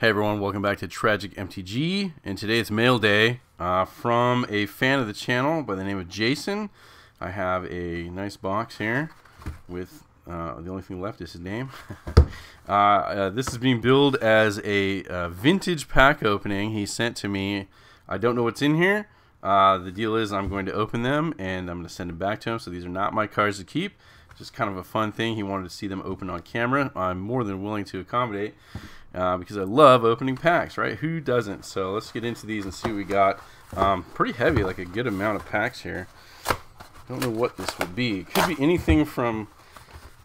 Hey everyone, welcome back to Tragic MTG, and today it's mail day uh, from a fan of the channel by the name of Jason. I have a nice box here with uh, the only thing left is his name. uh, uh, this is being billed as a uh, vintage pack opening he sent to me. I don't know what's in here. Uh, the deal is I'm going to open them and I'm going to send them back to him. So these are not my cards to keep. Just kind of a fun thing. He wanted to see them open on camera. I'm more than willing to accommodate uh, because I love opening packs, right? Who doesn't? So let's get into these and see what we got. Um, pretty heavy, like a good amount of packs here. Don't know what this would be. It could be anything from,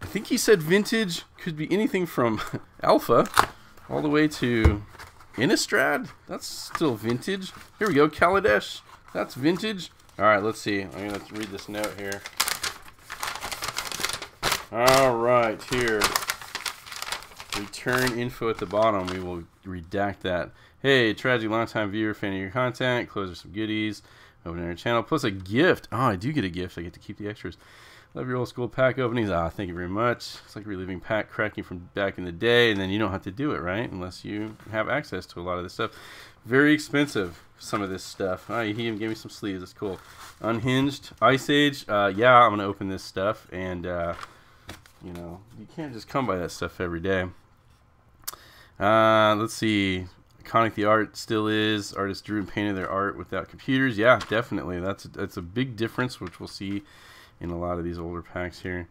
I think he said vintage. Could be anything from Alpha all the way to Innistrad. That's still vintage. Here we go, Kaladesh. That's vintage. All right, let's see. I'm going to read this note here. All right, here return info at the bottom. We will redact that. Hey, tragic longtime viewer, fan of your content. Close are some goodies. Open our channel. Plus a gift. Oh, I do get a gift. I get to keep the extras. Love your old school pack openings. Ah, thank you very much. It's like reliving pack cracking from back in the day, and then you don't have to do it, right? Unless you have access to a lot of this stuff. Very expensive, some of this stuff. Oh, he even gave me some sleeves. That's cool. Unhinged. Ice Age. Uh, yeah, I'm going to open this stuff, and, uh, you know, you can't just come by that stuff every day. Uh, let's see. Iconic the art still is. Artists drew and painted their art without computers. Yeah, definitely. That's a, that's a big difference, which we'll see in a lot of these older packs here.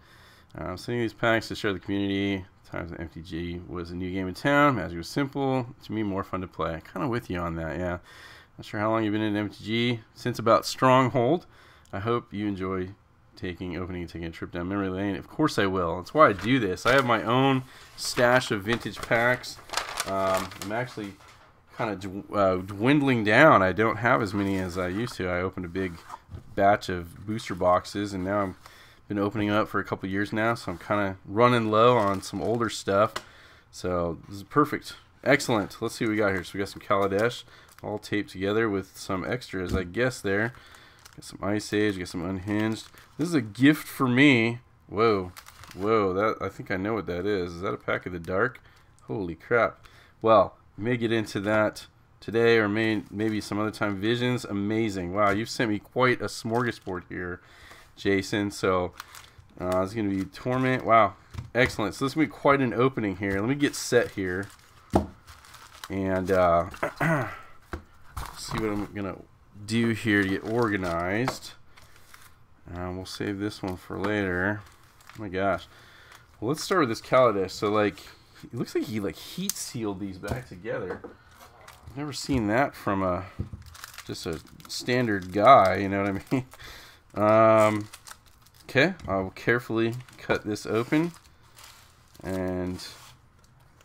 Uh, I'm sending these packs to share the community. Times the MTG was a new game in town. Magic was simple. To me, more fun to play. Kind of with you on that, yeah. Not sure how long you've been in MTG. Since about Stronghold. I hope you enjoy taking opening and taking a trip down memory lane. Of course I will. That's why I do this. I have my own stash of vintage packs. Um, I'm actually kind of uh, dwindling down. I don't have as many as I used to. I opened a big batch of booster boxes, and now I'm been opening up for a couple years now, so I'm kind of running low on some older stuff. So this is perfect. Excellent. Let's see what we got here. So we got some Kaladesh all taped together with some extras, I guess, there. Got some Ice Age, got some Unhinged. This is a gift for me. Whoa. Whoa, that I think I know what that is. Is that a pack of the dark? Holy crap. Well, we may get into that today or may, maybe some other time. Visions, amazing. Wow, you've sent me quite a smorgasbord here, Jason. So uh, it's going to be Torment. Wow, excellent. So this is going to be quite an opening here. Let me get set here. And uh, see what I'm going to do here to get organized. Uh, we'll save this one for later. Oh my gosh. Well, let's start with this Kaladesh. So, like, it looks like he, like, heat sealed these back together. I've never seen that from a, just a standard guy, you know what I mean? Um, okay, I'll carefully cut this open. And,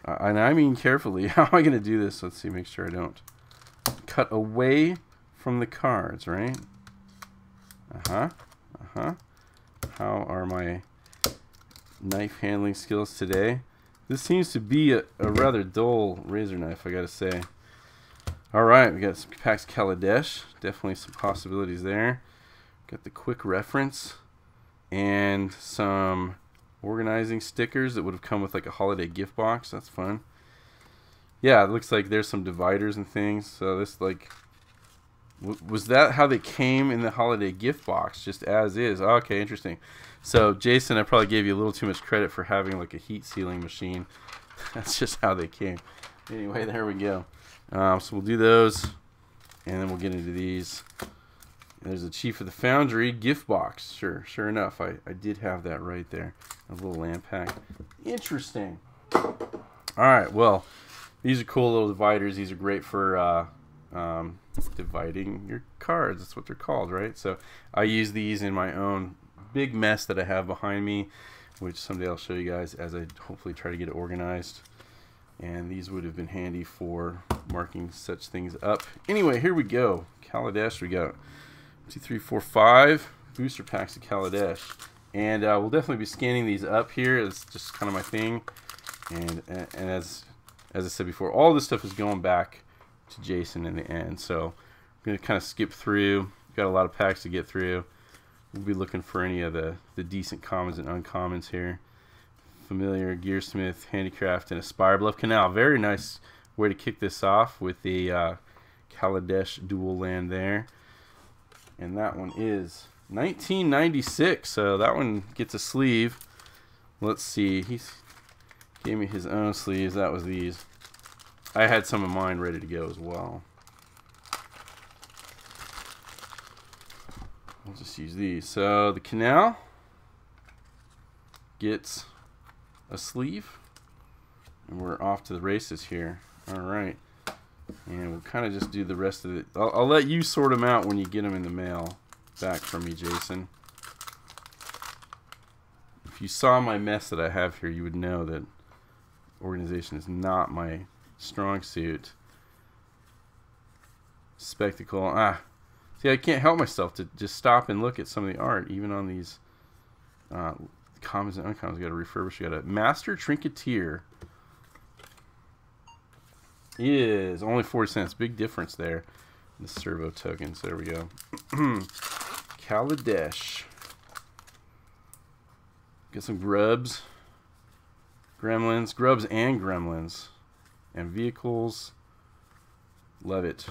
uh, and I mean carefully. How am I going to do this? Let's see, make sure I don't cut away from the cards, right? Uh-huh. Uh-huh. How are my knife handling skills today? This seems to be a, a rather dull razor knife, I gotta say. Alright, we got some Pax Kaladesh. Definitely some possibilities there. Got the quick reference. And some organizing stickers that would have come with like a holiday gift box. That's fun. Yeah, it looks like there's some dividers and things. So this like was that how they came in the holiday gift box, just as is? Okay, interesting. So, Jason, I probably gave you a little too much credit for having like a heat sealing machine. That's just how they came. Anyway, there we go. Um, so we'll do those, and then we'll get into these. There's the Chief of the Foundry gift box. Sure, sure enough, I, I did have that right there. A little land pack. Interesting. All right, well, these are cool little dividers. These are great for... Uh, um, dividing your cards. That's what they're called, right? So I use these in my own big mess that I have behind me, which someday I'll show you guys as I hopefully try to get it organized. And these would have been handy for marking such things up. Anyway, here we go. Kaladesh, we got two, three, four, five booster packs of Kaladesh. And uh, we'll definitely be scanning these up here. It's just kind of my thing. And, and, as, as I said before, all this stuff is going back to Jason in the end. So I'm going to kind of skip through. Got a lot of packs to get through. We'll be looking for any of the, the decent commons and uncommons here. Familiar, Gearsmith, Handicraft, and a Spirebluff Canal. Very nice way to kick this off with the uh, Kaladesh dual land there. And that one is 1996. So that one gets a sleeve. Let's see. He gave me his own sleeves. That was these. I had some of mine ready to go as well. I'll just use these. So the canal gets a sleeve. And we're off to the races here. All right. And we'll kind of just do the rest of it. I'll, I'll let you sort them out when you get them in the mail back from me, Jason. If you saw my mess that I have here, you would know that organization is not my strong suit. Spectacle. Ah. See, I can't help myself to just stop and look at some of the art, even on these uh, commons and uncommons. Got to refurbish. You got a Master Trinketeer is only 40 cents. Big difference there. The servo tokens. There we go. Kaladesh. Get some grubs. Gremlins. Grubs and gremlins. And vehicles. Love it.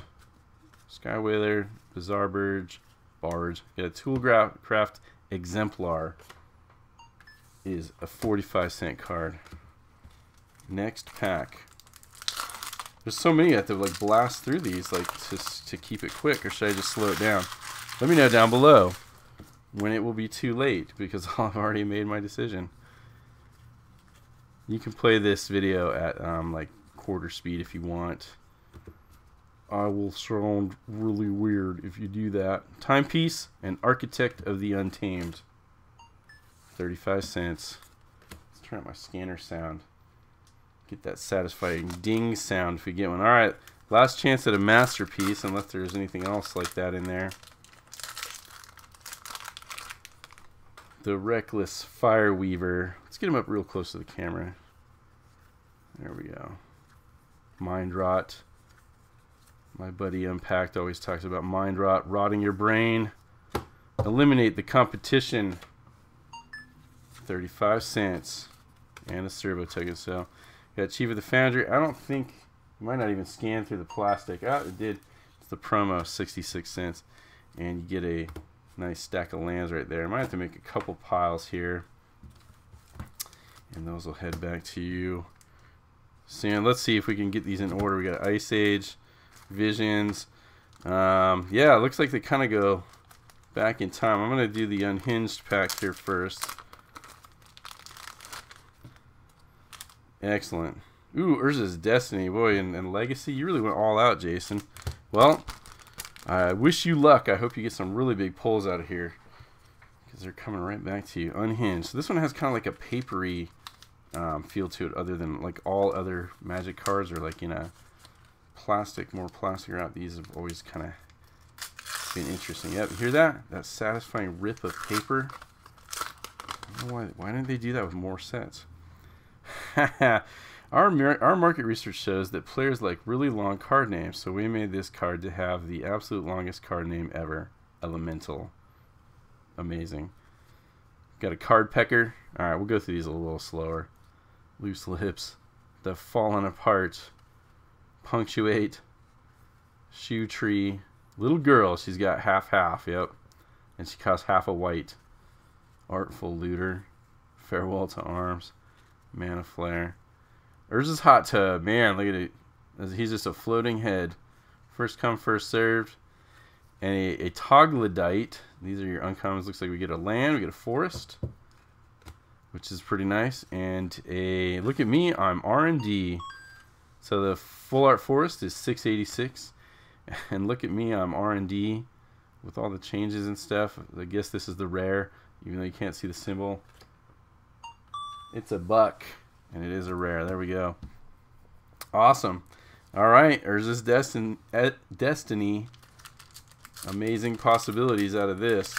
Sky Whaler. Bizarre Bird. Barge. Get a Toolcraft Exemplar. Is a 45 cent card. Next pack. There's so many I have to like blast through these like to, to keep it quick or should I just slow it down? Let me know down below when it will be too late because I've already made my decision. You can play this video at um, like quarter speed if you want. I will sound really weird if you do that. Timepiece and Architect of the Untamed. 35 cents. Let's turn up my scanner sound. Get that satisfying ding sound if we get one. All right, last chance at a masterpiece, unless there's anything else like that in there. The Reckless Fireweaver. Let's get him up real close to the camera. There we go. Mind Rot. My buddy Impact always talks about mind rot, rotting your brain. Eliminate the competition. 35 cents. And a servo ticket. So Got Chief of the Foundry. I don't think, might not even scan through the plastic. Ah, it did. It's the promo, 66 cents. And you get a nice stack of lands right there. I might have to make a couple piles here. And those will head back to you. Soon. Let's see if we can get these in order. We got Ice Age, Visions. Um, yeah, it looks like they kind of go back in time. I'm going to do the unhinged pack here first. Excellent. Ooh, Urza's Destiny. Boy, and, and Legacy. You really went all out, Jason. Well, I wish you luck. I hope you get some really big pulls out of here. Because they're coming right back to you. Unhinged. So this one has kind of like a papery um, feel to it other than like all other magic cards are like in a plastic, more plastic route. These have always kind of been interesting. Yep, hear that? That satisfying rip of paper. why, why didn't they do that with more sets? our our market research shows that players like really long card names, so we made this card to have the absolute longest card name ever, Elemental. Amazing. Got a Cardpecker. All right, we'll go through these a little slower. Loose lips, the fallen apart, punctuate, shoe tree, little girl. She's got half half. Yep, and she costs half a white. Artful looter, farewell to arms. man Mana Flare. Urza's Hot Tub. Man, look at it. He's just a floating head. First come, first served. And a, a Troglodyte. These are your uncommons. Looks like we get a land, we get a forest, which is pretty nice. And a look at me, I'm R&D. So the full art forest is 686. And look at me, I'm R&D with all the changes and stuff. I guess this is the rare, even though you can't see the symbol. It's a buck, and it is a rare. There we go. Awesome. All right, Urza's Destin eh, Destiny. Amazing possibilities out of this.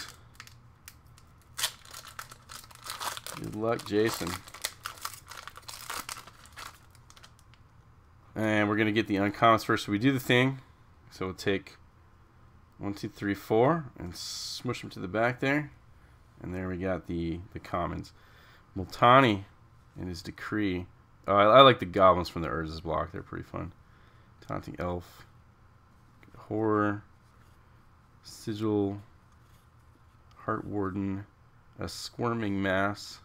Good luck, Jason. And we're going to get the uncommons first. So we do the thing. So we'll take one, two, three, four, and smush them to the back there. And there we got the, the commons. Multani and his decree. Oh, I, I, like the goblins from the Urza's block. They're pretty fun. Taunting Elf. Horror. Sigil. Heart Warden. A Squirming Mass.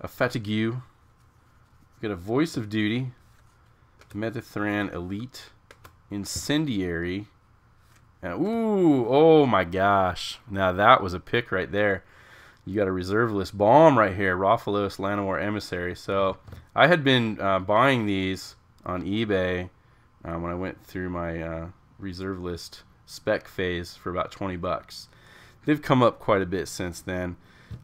A Fatigue. We've got a Voice of Duty. Metathran Elite. Incendiary. Ooh, oh my gosh. Now that was a pick right there. You got a reserve list bomb right here, Rofellos, Llanowar Emissary. So I had been uh, buying these on eBay uh, when I went through my uh, reserve list spec phase for about 20 bucks. They've come up quite a bit since then.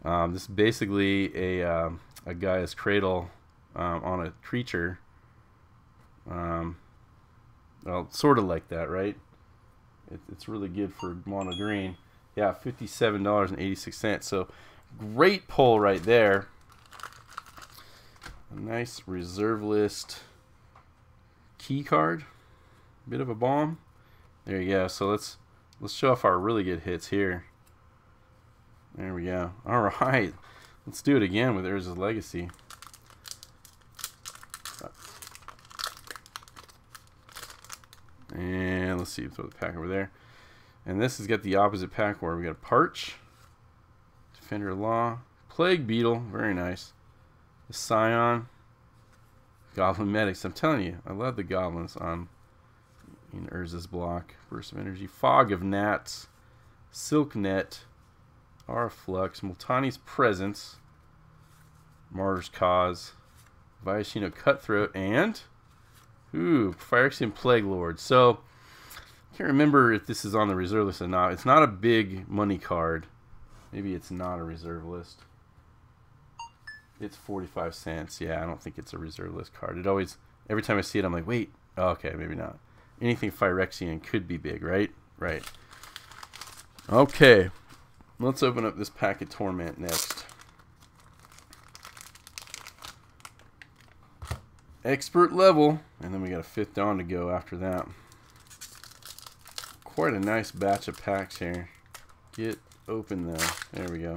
Um, this is basically a, um, a Gaea's Cradle um, on a creature. Um, well, sort of like that, right? It, it's really good for mono green. Yeah, $57.86. So great pull right there. A nice reserve list key card. Bit of a bomb. There you go. So let's let's show off our really good hits here. There we go. All right. Let's do it again with Urza's Legacy. And let's see, throw the pack over there. And this has got the opposite pack where we got a Parch, Defender Law, Plague Beetle, very nice. The Scion, Goblin Medics. I'm telling you, I love the goblins on in Urza's block. Burst of Energy, Fog of Gnats, Silk Net, Aura Flux, Multani's Presence, Martyr's Cause, Viashino Cutthroat, and Ooh, Phyrexian Plague Lord. So, I can't remember if this is on the reserve list or not. It's not a big money card. Maybe it's not a reserve list. It's 45 cents. Yeah, I don't think it's a reserve list card. It always, every time I see it, I'm like, wait, oh, okay, maybe not. Anything Phyrexian could be big, right? Right. Okay, let's open up this pack of Torment next. expert level. And then we got a fifth dawn to go after that. Quite a nice batch of packs here. Get open though. There we go.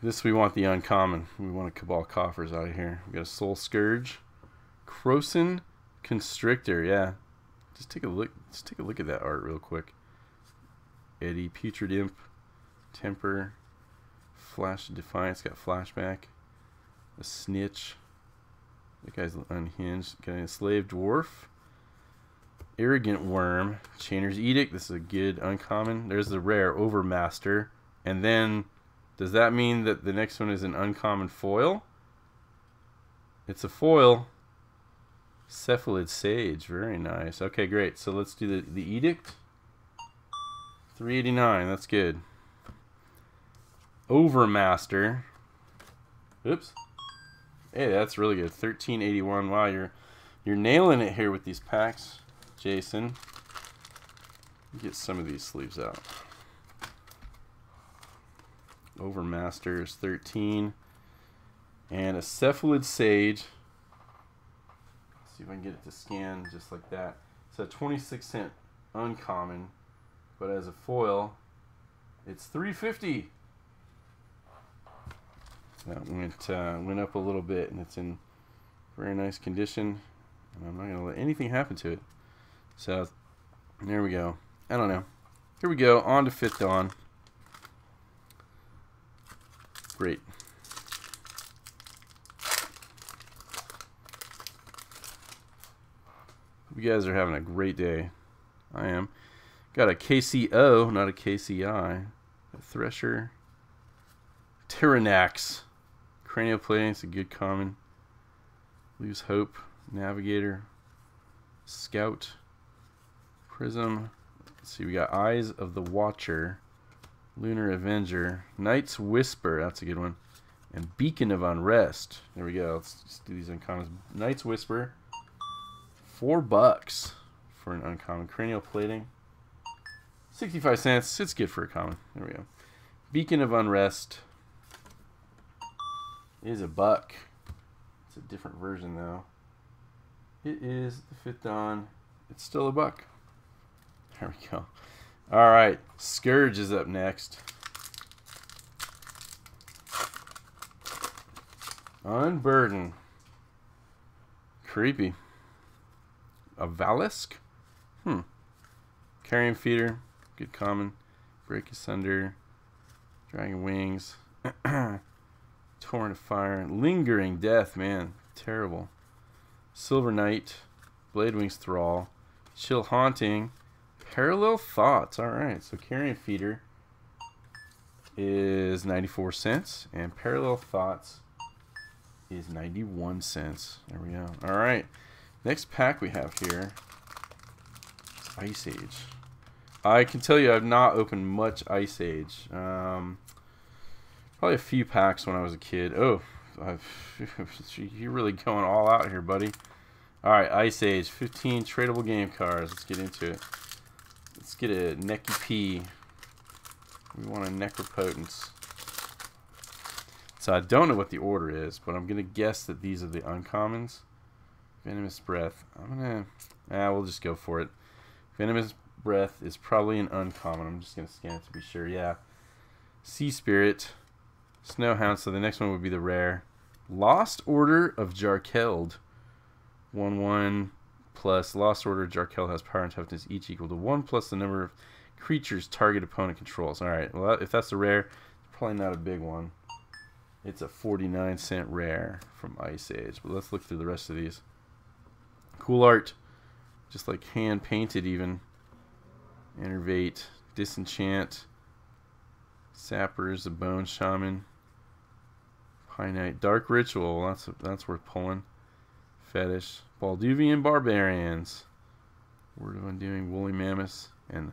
This we want the uncommon. We want a Cabal Coffers out of here. We got a Soul Scourge. Krosan Constrictor, yeah. Just take a look just take a look at that art real quick. Eddie, Putrid Imp, Temper, Flash Defiance, got flashback a snitch. That guy's unhinged. Got a slave dwarf. Arrogant Wurm. Chainer's edict. This is a good uncommon. There's the rare overmaster. And then, does that mean that the next one is an uncommon foil? It's a foil. Cephalid Sage. Very nice. Okay, great. So let's do the, the edict. 389. That's good. Overmaster. Oops. Hey, that's really good. 1381. Wow, you're you're nailing it here with these packs, Jason. Get some of these sleeves out. Overmaster is 13. And a Cephalid Sage. See if I can get it to scan just like that. It's a 26 cent uncommon, but as a foil, it's 350 that went uh, went up a little bit and it's in very nice condition. And I'm not gonna let anything happen to it. So there we go. I don't know. Here we go. On to Fifth Dawn great you guys are having a great day. I am. Got a KCO not a KCI a Thresher. Tyrannax Cranial plating is a good common. Lose Hope, Navigator, Scout, Prism. Let's see, we got Eyes of the Watcher, Lunar Avenger, Night's Whisper, that's a good one, and Beacon of Unrest. There we go. Let's just do these uncommons. Night's Whisper, four bucks for an uncommon. Cranial plating, 65 cents. It's good for a common. There we go. Beacon of Unrest, is a buck. It's a different version though. It is the fifth dawn. It's still a buck. There we go. All right, Scourge is up next. Unburden. Creepy. A Valisk? Hmm. Carrion Feeder. Good common. Break Asunder. Dragon Wings. Torrent of Fire. Lingering Death, man. Terrible. Silver Knight. Blade Wings Thrall. Chill Haunting. Parallel Thoughts. Alright, so Carrion Feeder is 94 cents. And Parallel Thoughts is 91 cents. There we go. Alright. Next pack we have here is Ice Age. I can tell you I've not opened much Ice Age. Um, probably a few packs when I was a kid. Oh, you're really going all out here, buddy. Alright, Ice Age. 15 tradable game cards. Let's get into it. Let's get a Necky P. We want a Necropotence. So I don't know what the order is, but I'm going to guess that these are the uncommons. Venomous Breath. I'm to... Ah, we'll just go for it. Venomous Breath is probably an uncommon. I'm just to scan it to be sure. Yeah. Sea Spirit. Snowhound. So the next one would be the rare. Lost Order of Jarkeld. 1-1 plus Lost Order of Jarkeld has power and toughness each equal to 1 plus the number of creatures target opponent controls. Alright, well if that's a rare, probably not a big one. It's a 49 cent rare from Ice Age. But let's look through the rest of these. Cool art. Just like hand painted even. Enervate. Disenchant. Sappers, a Bone Shaman. Pyknite. Dark Ritual. That's that's worth pulling. Fetish. Balduvian Barbarians. Word of Undoing. Woolly Mammoths. And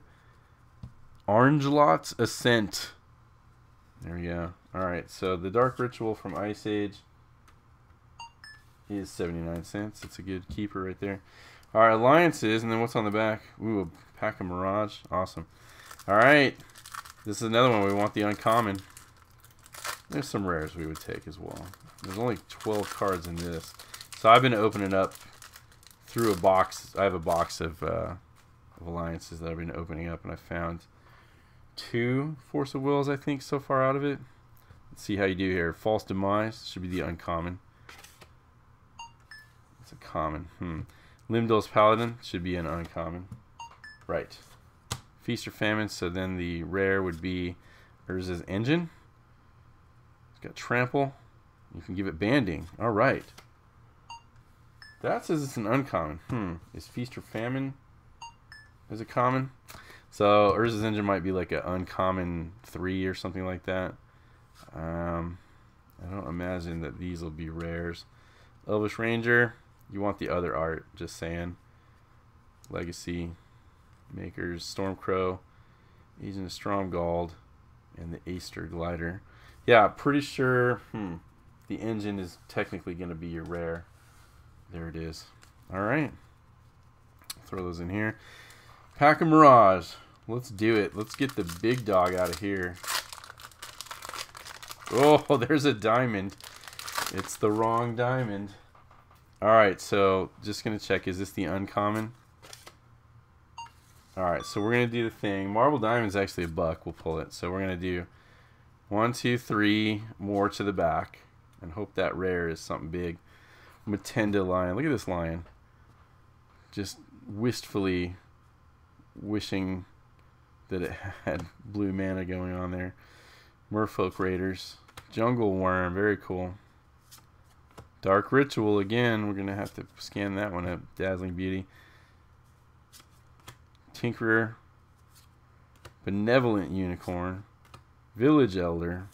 Arnjlot's Ascent. There we go. Alright, so the Dark Ritual from Ice Age is 79 cents. It's a good keeper right there. Alright, Alliances, and then what's on the back? Ooh, a pack of Mirage. Awesome. Alright, this is another one. We want the uncommon. There's some rares we would take as well. There's only 12 cards in this. So I've been opening up through a box. I have a box of, uh, of alliances that I've been opening up, and I found two Force of Wills, I think, so far out of it. Let's see how you do here. False Demise should be the uncommon. Common. Hmm. Lim-Dûl's Paladin should be an uncommon. Right. Feast or Famine, so then the rare would be Urza's Engine. It's got Trample. You can give it Banding. All right. That says it's an uncommon. Hmm. Is Feast or Famine is it common? So Urza's Engine might be like an uncommon three or something like that. Um, I don't imagine that these will be rares. Elvish Ranger, you want the other art, just saying. Legacy, Makers, Stormcrow, Agent of Stromgald, and the Aesthir Glider. Yeah, pretty sure hmm, the engine is technically going to be your rare. There it is. All right. Throw those in here. Pack of Mirage. Let's do it. Let's get the big dog out of here. Oh, there's a diamond. It's the wrong diamond. Alright, so just going to check. Is this the uncommon? Alright, so we're going to do the thing. Marble diamond is actually a buck. We'll pull it. So we're going to do one, two, three more to the back. And hope that rare is something big. Mtenda Lion. Look at this lion. Just wistfully wishing that it had blue mana going on there. Merfolk Raiders. Jungle Wurm, very cool. Dark Ritual, again, we're going to have to scan that one up. Dazzling Beauty. Tinkerer. Benevolent Unicorn. Village Elder.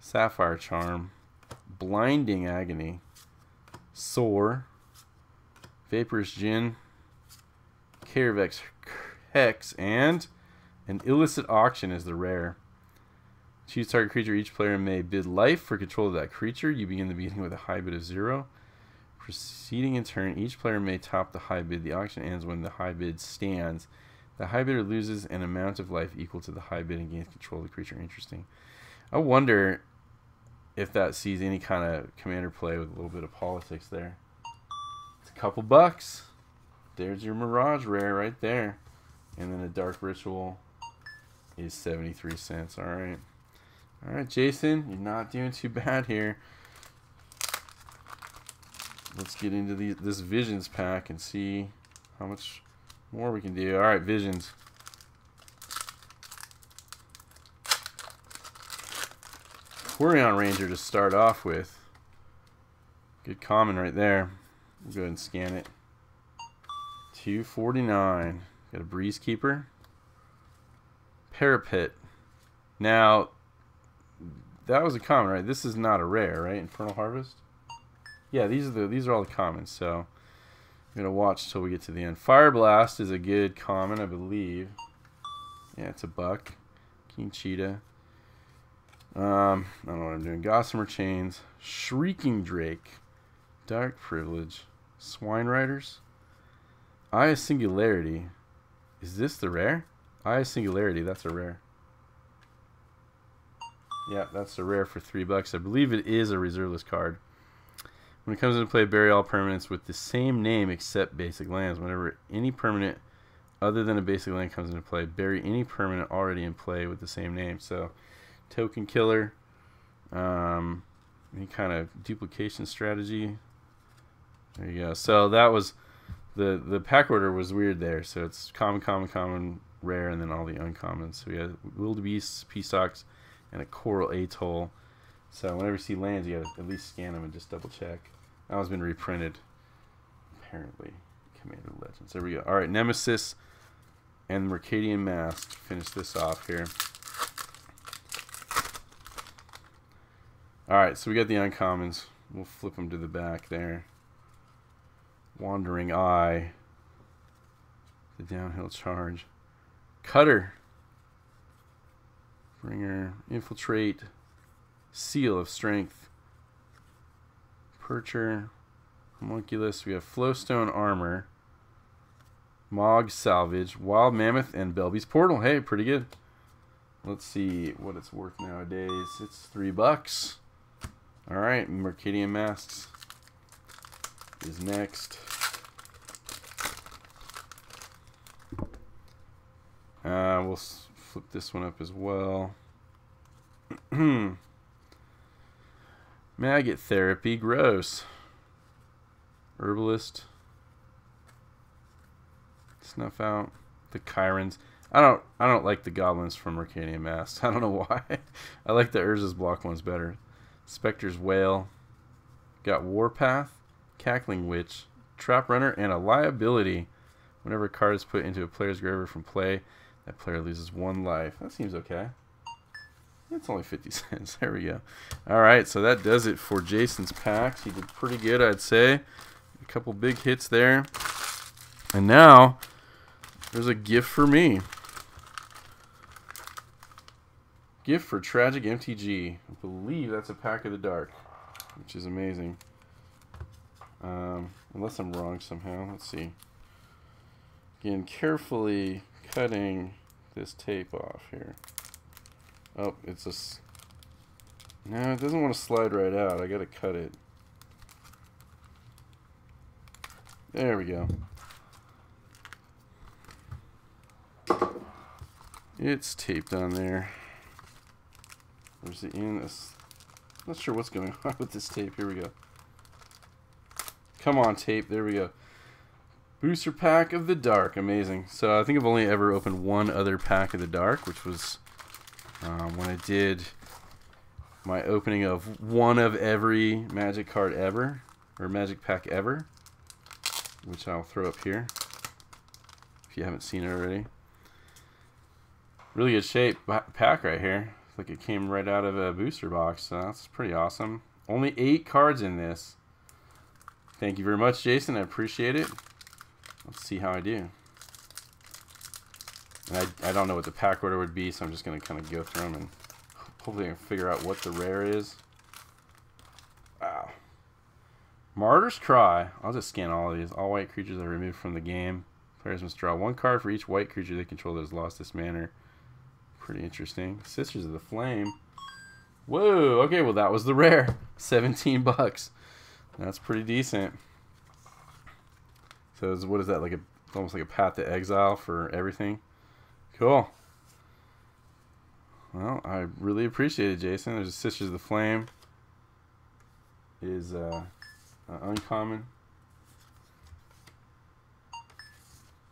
Sapphire Charm. Blinding Agony. Soar. Vaporous Djinn. Kaervek's Hex. And an Illicit Auction is the rare. Choose target creature. Each player may bid life for control of that creature. You begin the beginning with a high bid of zero. Proceeding in turn, each player may top the high bid. The auction ends when the high bid stands. The high bidder loses an amount of life equal to the high bid and gains control of the creature. Interesting. I wonder if that sees any kind of commander play with a little bit of politics there. It's a couple bucks. There's your Mirage rare right there. And then a Dark Ritual is 73 cents. All right. All right, Jason, you're not doing too bad here. let's get into the, this Visions pack and see how much more we can do. All right, Visions. Quirion Ranger to start off with. Good common right there. We'll go ahead and scan it. 249. Got a Breeze Keeper. Parapet. Now, that was a common, right? This is not a rare, right? Infernal Harvest? Yeah, these are the these are all the commons, so I'm gonna watch till we get to the end. Fire Blast is a good common, I believe. Yeah, it's a buck. King Cheetah. Um, I don't know what I'm doing. Gossamer Chains. Shrieking Drake. Dark Privilege. Swine Riders. Eye of Singularity. Is this the rare? Eye of Singularity, that's a rare. Yeah, that's a rare for three bucks. I believe it is a reserveless card. When it comes into play, bury all permanents with the same name except basic lands. Whenever any permanent other than a basic land comes into play, bury any permanent already in play with the same name. So, token killer, um, any kind of duplication strategy. There you go. So that was the the pack order was weird there. So it's common, common, common, rare, and then all the uncommons. So we had wildebeest, Peacocks, and a coral atoll. So whenever you see lands, you gotta at least scan them and just double check. That one's been reprinted, apparently. Commander Legends. There we go. All right, Nemesis and Mercadian Mask. Finish this off here. All right, so we got the uncommons. We'll flip them to the back there. Wandering Eye. The downhill charge. Cutter. Bringer. Infiltrate. Seal of Strength. Percher. Homunculus. We have Flowstone Armor. Mog Salvage. Wild Mammoth and Belbe's Portal. Hey, pretty good. Let's see what it's worth nowadays. It's three bucks. All right, Mercadian Masks is next. Uh, we'll flip this one up as well. Maggot therapy, gross. Herbalist. Snuff out the Chirons. I don't I don't like the goblins from Mercadian Masks. I don't know why. I like the Urza's block ones better. Specter's Wail. Got Warpath, Cackling Witch, Trap Runner, and a liability. Whenever a card is put into a player's graveyard from play, that player loses one life. That seems okay. It's only 50 cents. There we go. All right, so that does it for Jason's packs. He did pretty good, I'd say. A couple big hits there. And now, there's a gift for me. Gift for Tragic MTG. I believe that's a Pack of the Dark, which is amazing. Um, unless I'm wrong somehow. Let's see. Again, carefully cutting this tape off here. Oh, it's a... No, it doesn't want to slide right out. I gotta cut it. There we go. It's taped on there. Where's the? This? Not sure what's going on with this tape. Here we go. Come on, tape. There we go. Booster pack of the dark. Amazing. So I think I've only ever opened one other pack of the dark, which was um, when I did my opening of one of every magic card ever, or magic pack ever, which I'll throw up here if you haven't seen it already. Really good shape pack right here. like it came right out of a booster box, so that's pretty awesome. Only eight cards in this. Thank you very much, Jason. I appreciate it. Let's see how I do. And I, I don't know what the pack order would be, so I'm just going to kind of go through them and hopefully I can figure out what the rare is. Wow. Martyr's Cry. I'll just scan all of these. All white creatures are removed from the game. Players must draw one card for each white creature they control that has lost this manner. Pretty interesting. Sisters of the Flame. Whoa, okay, well that was the rare. 17 bucks. That's pretty decent. So what is that like a almost like a path to exile for everything? Cool. Well, I really appreciate it, Jason. There's a Sisters of the Flame. Is uh, uh, uncommon,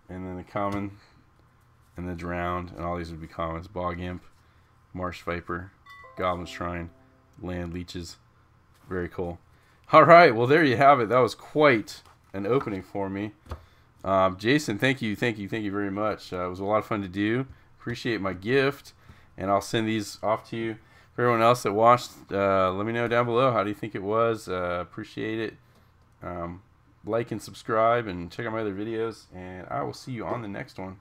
and then the common, and the drowned, and all these would be commons. Bog Imp, Marsh Viper, Goblin Shrine, Land Leeches. Very cool. All right, well there you have it. That was quite an opening for me. Um, Jason, thank you, thank you, thank you very much. Uh, it was a lot of fun to do. Appreciate my gift, and I'll send these off to you. For everyone else that watched, uh, let me know down below how do you think it was. Uh, appreciate it. Um, like and subscribe, and check out my other videos, and I will see you on the next one.